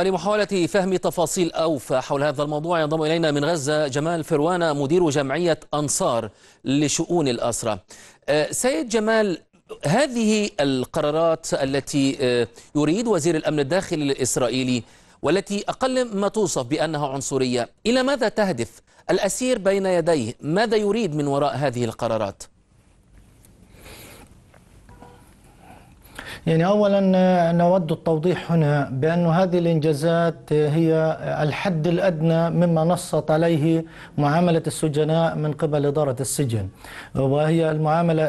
لمحاولة فهم تفاصيل أوفى حول هذا الموضوع ينضم إلينا من غزة جمال فروانة مدير جمعية أنصار لشؤون الأسرة. سيد جمال هذه القرارات التي يريد وزير الأمن الداخلي الإسرائيلي والتي أقل ما توصف بأنها عنصرية إلى ماذا تهدف؟ الأسير بين يديه ماذا يريد من وراء هذه القرارات؟ يعني اولا نود التوضيح هنا بأن هذه الإنجازات هي الحد الأدنى مما نصت عليه معاملة السجناء من قبل إدارة السجن وهي المعاملة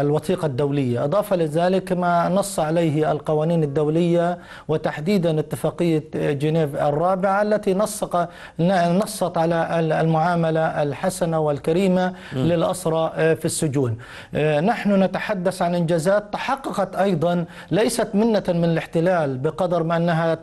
الوثيقة الدولية. اضافه لذلك ما نص عليه القوانين الدولية وتحديدا اتفاقية جنيف الرابعة التي نسق نصت على المعاملة الحسنة والكريمة للأسرى في السجون. نحن نتحدث عن إنجازات تحققت أيضا ليست منة من الاحتلال بقدر ما أنها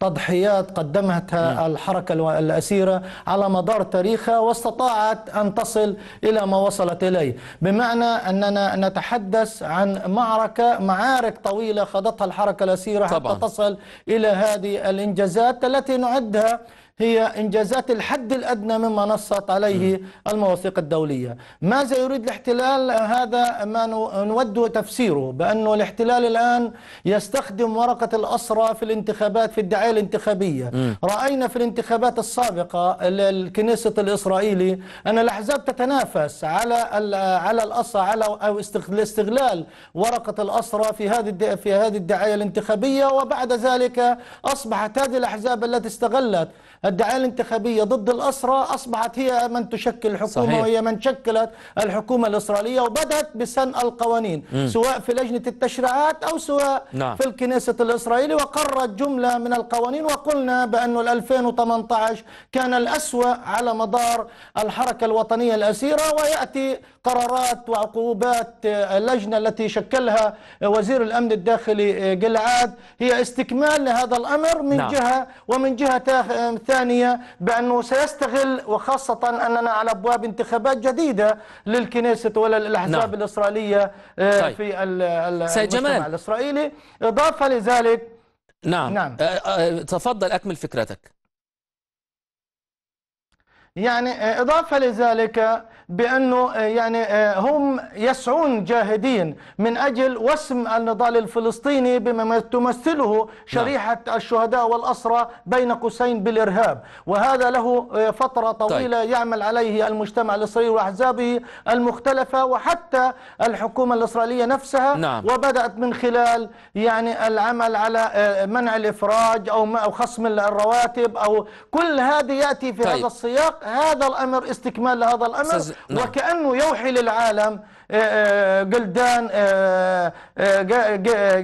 تضحيات قدمتها الحركة الأسيرة على مدار تاريخها واستطاعت أن تصل إلى ما وصلت إليه. بمعنى أننا نتحدث عن معركة معارك طويلة خاضتها الحركة الأسيرة حتى تصل إلى هذه الإنجازات التي نعدها هي إنجازات الحد الأدنى مما نصت عليه المواثيق الدولية. ماذا يريد الاحتلال هذا ما نود تفسيره بأنه الاحتلال الآن يستخدم ورقة الأسرى في الانتخابات في الدعاية الانتخابية. م. رأينا في الانتخابات السابقة للكنيسة الإسرائيلي أن الأحزاب تتنافس على على الأسرى على أو استغلال ورقة الأسرى في هذه في هذه الدعاية الانتخابية. وبعد ذلك أصبحت هذه الأحزاب التي استغلت الدعاية الانتخابية ضد الأسرى أصبحت هي من تشكل الحكومة صحيح. وهي من شكلت الحكومة الإسرائيلية وبدأت بسن القوانين م. سواء في لجنة التشريعات أو سواء نعم. في الكنيسة الإسرائيلية وقررت جملة من القوانين وقلنا بأن 2018 كان الأسوأ على مدار الحركة الوطنية الأسيرة ويأتي قرارات وعقوبات اللجنة التي شكلها وزير الأمن الداخلي جلعاد هي استكمال لهذا الأمر من نعم. جهة ومن جهة ثانية بأنه سيستغل وخاصة أننا على أبواب انتخابات جديدة للكنيسة ولا الأحزاب نعم. الإسرائيلية طيب. في المجتمع الإسرائيلي إضافة لذلك نعم, نعم. تفضل أكمل فكرتك يعني إضافة لذلك بأنه يعني هم يسعون جاهدين من أجل وسم النضال الفلسطيني بما تمثله شريحة نعم. الشهداء والأسرى بين قوسين بالإرهاب وهذا له فترة طويلة طيب. يعمل عليه المجتمع الإسرائيلي وأحزابه المختلفة وحتى الحكومة الإسرائيلية نفسها نعم. وبدأت من خلال يعني العمل على منع الإفراج أو خصم الرواتب أو كل هذه يأتي في طيب. هذا السياق هذا الأمر استكمال لهذا الأمر نعم. وكأنه يوحي للعالم جلدان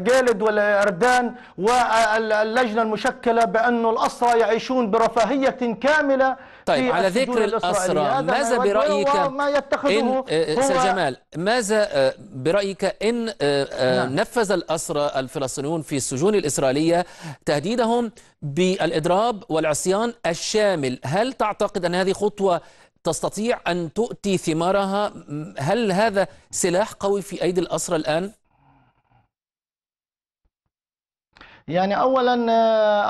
جالد ولا أردان واللجنة المشكلة بأن الأسرى يعيشون برفاهية كاملة طيب على ذكر الأسرى ماذا برأيك ما يتخذه إن سيد جمال ماذا برأيك إن نعم. نفذ الأسرى الفلسطينيون في السجون الإسرائيلية تهديدهم بالإضراب والعصيان الشامل؟ هل تعتقد أن هذه خطوة تستطيع أن تؤتي ثمارها هل هذا سلاح قوي في أيدي الأسرى الآن؟ يعني اولا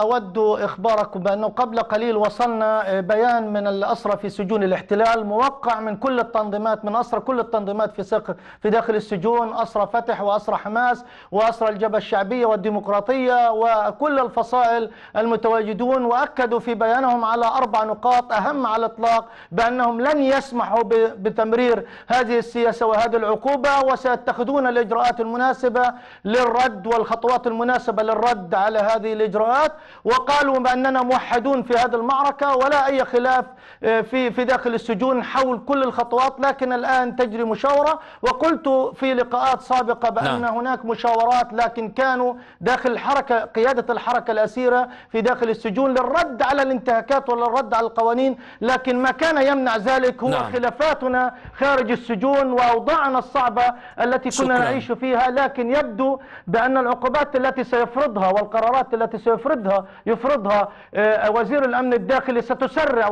أود إخباركم بأنه قبل قليل وصلنا بيان من الاسرى في سجون الاحتلال موقع من كل التنظيمات من اسرى كل التنظيمات في سق في داخل السجون اسرى فتح واسرى حماس واسرى الجبهة الشعبية والديمقراطية وكل الفصائل المتواجدون وأكدوا في بيانهم على أربع نقاط أهم على الإطلاق بأنهم لن يسمحوا بتمرير هذه السياسة وهذه العقوبة وسيتخذون الإجراءات المناسبة للرد والخطوات المناسبة للرد على هذه الإجراءات وقالوا بأننا موحدون في هذه المعركة ولا أي خلاف في في داخل السجون حول كل الخطوات لكن الآن تجري مشاورة وقلت في لقاءات سابقة بأن نعم. هناك مشاورات لكن كانوا داخل الحركة قيادة الحركة الأسيرة في داخل السجون للرد على الانتهاكات وللرد على القوانين لكن ما كان يمنع ذلك هو نعم. خلافاتنا خارج السجون وأوضاعنا الصعبة التي كنا شكرا. نعيش فيها لكن يبدو بأن العقوبات التي سيفرضها والقرارات التي سيفرضها يفرضها آه، وزير الأمن الداخلي ستسرع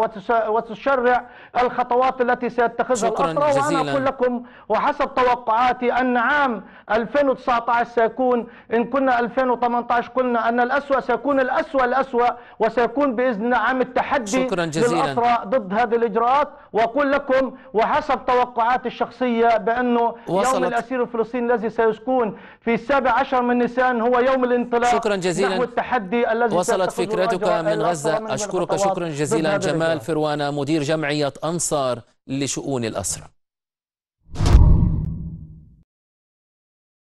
وتشرع الخطوات التي سيتخذها الاسرى وأنا جزيلاً. أقول لكم وحسب توقعاتي أن عام 2019 سيكون إن كنا 2018 قلنا أن الأسوأ سيكون الأسوأ الأسوأ وسيكون بإذن الله عام التحدي شكراً جزيلاً. للأسرى ضد هذه الإجراءات وأقول لكم وحسب توقعاتي الشخصية بأنه وصلت. يوم الأسير الفلسطيني الذي سيكون في السابع عشر من نيسان هو يوم الانطلاق شكراً جزيلاً. نحو التحدي الذي وصلت فكرتك من غزة أشكرك شكرا جزيلا جمال. فروانة مدير جمعية أنصار لشؤون الأسرى